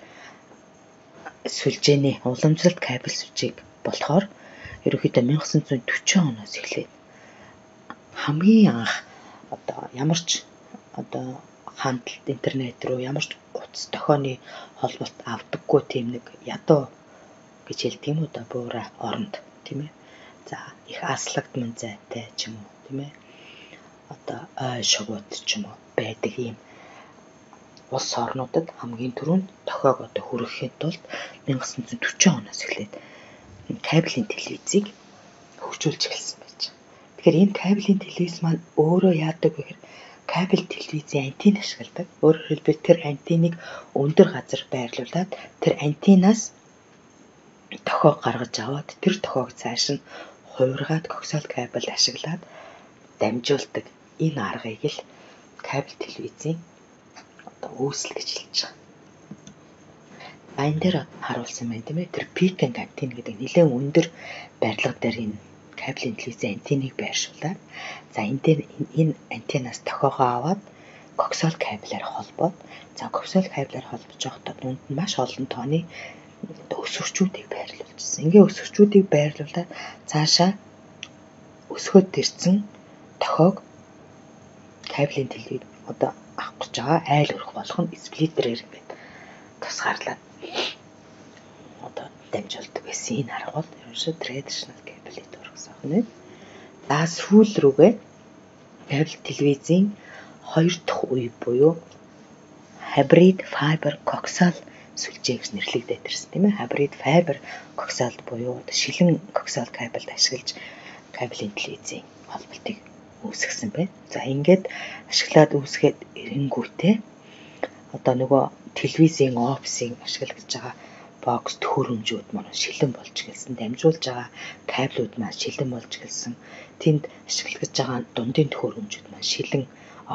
сүлжээний уламжлалт кабель сүлжээг болохоор ерөөхдөө 1940 оноос эхлээд хамгийн анх одоо ямар ч одоо хандлт интернет руу ямар ч утас тохионы холболт авдаггүй тийм нэг ядуу гэж хэлдэг юм уу да буура оронд тийм ээ. За их аслагдман зайтай ч юм уу тийм ээ. Одоо ой шогууд ч юм уу байдаг юм улс орнуудад хамгийн түрүүнд тохиог одоо хүргэхэд тулд 1940 оноос эхлээд кабелийн телевизийг хөгжүүлж эхэлсэн байж. Тэгэхээр энэ кабелийн телевиз маань өөрөө яадаг вэ гэхээр кабель телевизийн антенн ашигладаг. Өөрөөр хэлбэл тэр антенныг өндөр газар байрлуулад тэр антеннаас тохиог гаргаж аваад тэр тохиог цааш нь хувиргаад коксал кабель ашиглаад дамжуулдаг. Энэ аргыг л кабель телевизийн одоо үүсэл гэж хэлж байгаа. Айн дээр харуулсан байна тийм ээ. Тэр пикинг антенн гэдэг нэлээд өндөр барилга дээр энэ кабелийн телевизийн антенныг байршуулаад за энэ дээр энэ антеннаас тохиогоо аваад коксол кабелаар холбоод за коксол кабелаар холбож байхдаа дунд нь маш олон тооны өсвөрчүүдийг байрлуулжсэн. Ингээ өсвөрчүүдийг байрлуулаад цаашаа өсгөөд ирсэн тохиог кабелийн телевиз одоо авах гэж байгаа айл өрөх болох нь сплиттерээр ингээд тусгаарлаад одоо дамжуулдаг байсан. Энэ арга бол ерөнхийдөө traditional cable дургасан байна. За сүүл рүүгээ кабель телевизийн хоёр дахь үе буюу hybrid fiber coaxial сүлжээ гэж нэрлэгдээд ирсэн тийм ээ. Hybrid fiber coaxial буюу шилэн coaxial кабель ашиглаж кабелийн телевизийн холболтыг үүсгэсэн байна. За ингээд ашиглаад үүсгээд эренгүүтээ одоо нөгөө телевизийн офисын ашиглаж байгаа бокс төхөөрөмжүүд маань шилэн болж гэлсэн дамжуулж байгаа кабелүүд маань шилэн болж гэлсэн тэнд ашиглаж байгаа дундын төхөөрөмжүүд маань шилэн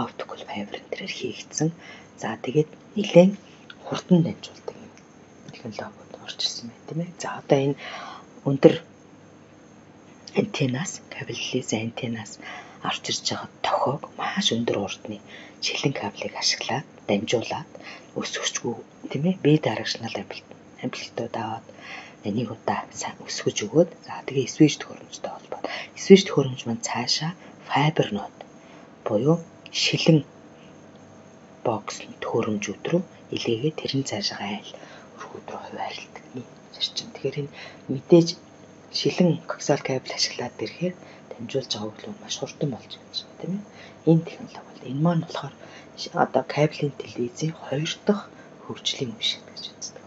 оптикал файбер энтрээр хийгдсэн. За тэгээд нэлээд хурдан дамжуулдаг юм. Технологиуд орж ирсэн байна тийм ээ. За одоо энэ өндөр антеннаас кабеллээс антеннаас орж ирж байгаа тохиог маш өндөр урдны шилэн кабелийг ашиглаад дамжуулаад өсгөчгүй тийм ээ бие дараагчнал амплитууд аваад нэг удаа өсгөж өгөөд за тэгээ свич төхөөрөмжтэй холбоод свич төхөөрөмж маань цаашаа файбер нод буюу шилэн бокс төхөөрөмжүүд рүү илгээгээд тэрэн цаашаа айл өрхүүд рүү хуваарлдаг юм зарчим. Тэгэхээр энэ мэдээж шилэн коксал кабель ашиглаад ирэхээр дамжуулж байгаа хөглөө маш хурдан болж байгаа юм тийм ээ. Энэ технологи бол энэ маань болохоор одоо кабелийн телевизийн хоёр дахь хөгжлийн үе шиг гэж үздэг.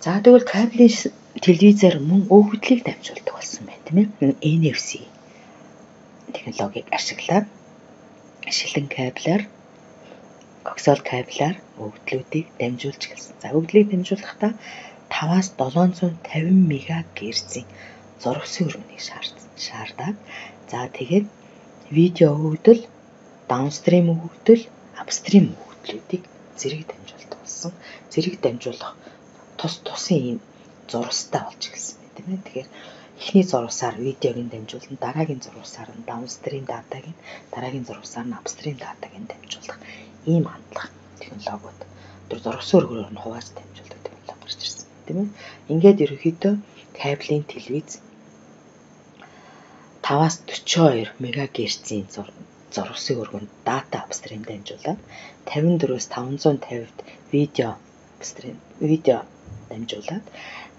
За тэгвэл кабелийн телевизээр мөн өгөгдлийг дамжуулдаг болсон байна тийм ээ. NFC технологиг ашиглаад шилэн кабелаар коксол кабелаар өгөгдлүүдийг дамжуулж гэлсэн. За өгөгдлийг дамжуулахдаа 5-аас 750 МГц-ийн зурвсын өргөнийг шаардаад за тэгээд видео өгөгдөл, даунстрим өгөгдөл, апстрим өгөгдлүүдийг зэрэг дамжуулдаг болсон. Зэрэг дамжуулах тус тусын ийм зурвастай болж эхэлсэн байна тийм ээ. Тэгэхээр эхний зурвасаар видеог нь дамжуулна, дараагийн зурвасаар нь даунстрим датаг нь, дараагийн зурвасаар нь апстрим датаг нь дамжуулах ийм хандлага технологиуд тэр зурвас өргөөр нь хувааж дамжуулдаг технологи гарч ирсэн тийм ээ. Ингээд ерөнхийдөө кабелийн телевиз 5-аас 42 МГц-ийн зурвасыг өргөнд дата апстрим дамжуулаад 54-өөс 550-д видео апстрим видео дамжуулаад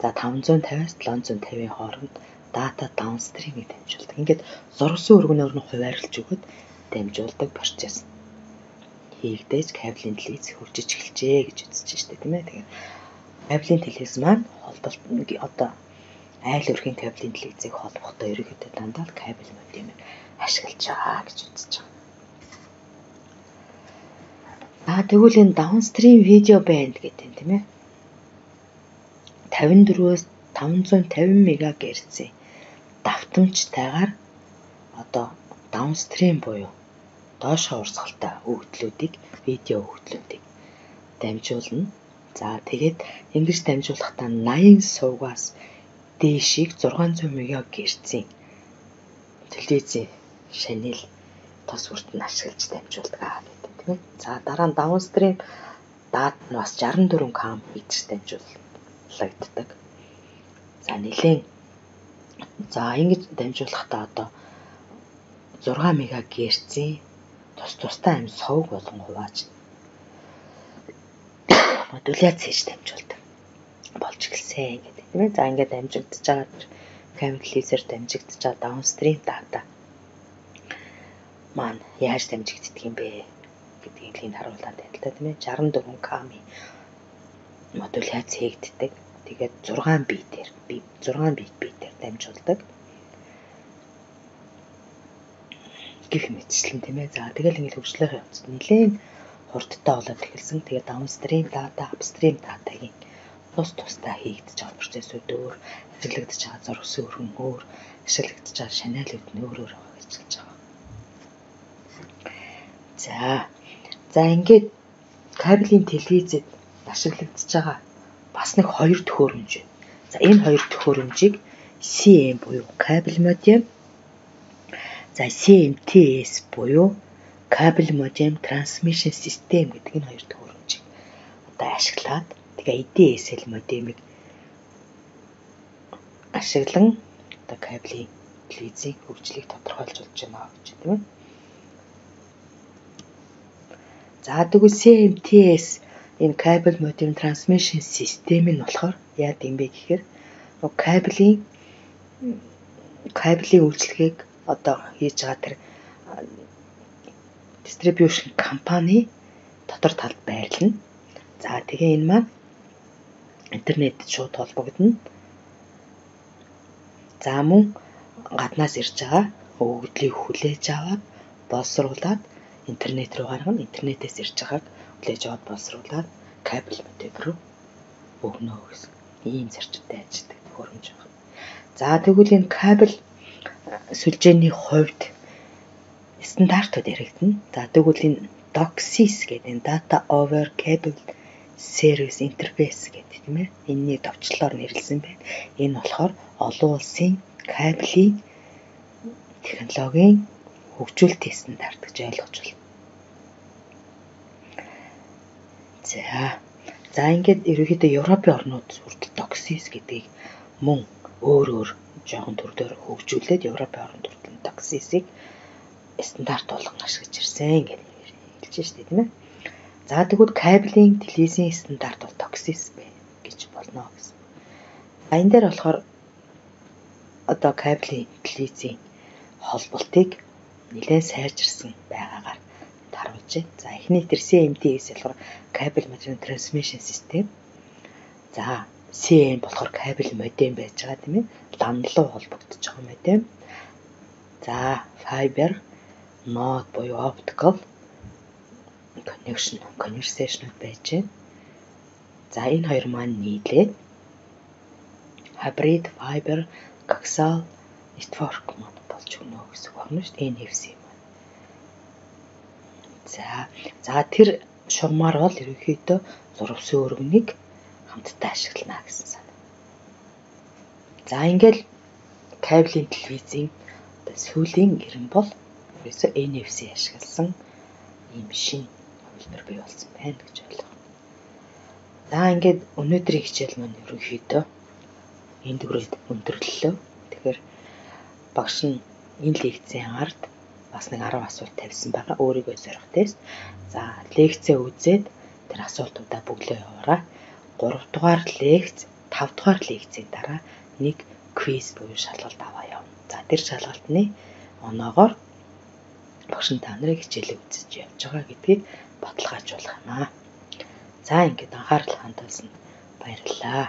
за 550-аас 750-ийн хооронд дата даунстримыг дамжуулдаг. Ингээд зурвасын өргөнөөр нь хуваарлж өгöd дамжуулдаг процесс хийгдээж кабелийн телевиз хөгжиж эхэлжээ гэж үзэж штэ тийм ээ. Тэгэхээр кабелийн телевиз маань холболт одоо айл өрхийн кабелийн телевизийг холбохдоо ерөнхийдөө дандаа кабель модем ашиглаж байгаа гэж үзэж байгаа. Аа тэгвэл энэ даунстрим видео банд гэдэг юм тийм ээ. 54-өөс 550 МГц-ийн давтамжтайгаар одоо даунстрим буюу доошоо урсгалтай өгөгдлүүдийг видео өгөгдлүүдийг дамжуулна. За тэгээд ингэж дамжуулахдаа 80 сувгаас дээшийг 600 МГц-ийн телевизийн шанел тос бүрт нь ашиглаж дамжуулдаг аа гэдэг тийм ээ. За дараа нь даунстрим дат нь бас 64 км гэж дамжуулагддаг. За нэлээд за ингэж дамжуулахдаа одоо 6 МГц-ийн тус тустай амь совг болон хувааж модуляц хийж дамжуулдаг болж гэлсэн гэдэг тийм ээ. За ингээд дамжигдж байгаа камерлизер дамжигдж байгаа даунстрим дата маань яаж дамжигддаг юм бэ гэдгийг л харуулсан тайлбар тийм ээ. 64 км модуляц хийгддэг. Тэгээд 6 битээр би 6 бит битээр дамжуулдаг. гэх мэтчлэн тийм ээ. За тэгэл ингээд хөгжлөөх явцад нэлээд хурдтай болоод эхэлсэн. Тэгээд даунстрим дата, апстрим датагийн тус тустай хийгдэж байгаа процессүүд өөр, ашиглагдж байгаа зургсын өргөн өөр, ашиглагдж байгаа шанаалууд нь өөр өөр байгаа гэж хэлж байгаа. За. За ингээд кабелийн телевизэд ашиглагдж байгаа бас нэг хоёр төхөөрөмж байна. За энэ хоёр төхөөрөмжийг CM буюу кабель модем За CMTS буюу Cable Modem Transmission System гэдэг энэ хоёр төхөөрөмжийг одоо ашиглаад тэгээ ADSL модемыг ашиглан одоо кабелийн телевизийн хөгжлийг тодорхойлж болж байна гэж тийм ээ. За тэгвэл CMTS энэ Cable Modem Transmission System нь болохоор яа гэм бэ гэхээр кабелийн кабелийн үйлчлэгийг одоо хийж байгаа тэр distribution компани дотор талд байрлана. За тэгээ энэ маань интернет шууд холбогдно. За мөн гаднаас ирж байгаа өгөгдлийг хүлээж аваад боловсруулад интернет рүү гаргана. Интернетээс ирж байгааг хүлээж аваад боловсруулад кабель модем руу өгнө гэсэн ийм зарчимтай ажилладаг төхөөрөмж байна. За тэгвэл энэ кабель сүлжээний хувьд стандартууд яригдана. За тэгвэл энэ DOCSIS гэдэг энэ Data over Cable Service Interface гэдэг тийм ээ. Энэний товчлоор нэрлсэн байна. Энэ болохоор олон улсын кабелийн технологийн хөгжүүлэлтийн стандарт гэж ойлгож байна. За. За ингээд ерөнхийдөө Европын орнууд хүртэл DOCSIS гэдгийг мөн өөр өөр жоохон төрдөр хөгжүүлээд Европын орнд хүртэл таксисыг стандарт болгон ашиглаж ирсэн гэж хэлж штэ тийм ээ. За тэгвэл кабелийн телевизийн стандарт бол таксис бэ гэж болно гэсэн. А энэ дээр болохоор одоо кабелийн телевизийн холболтыг нэлээд сайжирсан байгаагаар харуулж байна. За эхний тэр CMTS болохоор Cable Modem Transmission System. За CM болохоор кабель модем байж байгаа тийм ээ. LAN руу холбогдож байгаа модем. За fiber node буюу optical connection conversation байж байна. За энэ хоёр маань нийлээд hybrid fiber coaxial network маань болж өгнө гэсэн үг байна шүү дээ. NFC. За за тэр шугамар бол ерөнхийдөө зурвсын өргөнийг хамтдаа ашиглана гэсэн санаа. За ингээл кабелийн телевизийн сүүлийн гэрэн бол ерөөсөө NFC ашигласан ийм шин хувилбар бий болсон байна гэж ойлгоо. За ингээд өнөөдрийн хичээл маань ерөнхийдөө энэ дүрээд өндөрлөлөө. Тэгэхээр багш нь энэ лекцийн ард бас нэг 10 асуулт тавьсан байгаа. Өөрийгөө зорих тест. За лекцээ үзээд тэр асуултуудаа бүглөө яваарай. 3 дугаар лекц, 5 дугаар лекцийн дараа нэг квиз буюу шалгалт аваа явна. За тэр шалгалтны оноогоор багш нь та нарыг хичээлээ үзэж явж байгаа гэдгийг баталгаажуулах юм аа. За ингээд анхаарал хандуулсанд баярлалаа.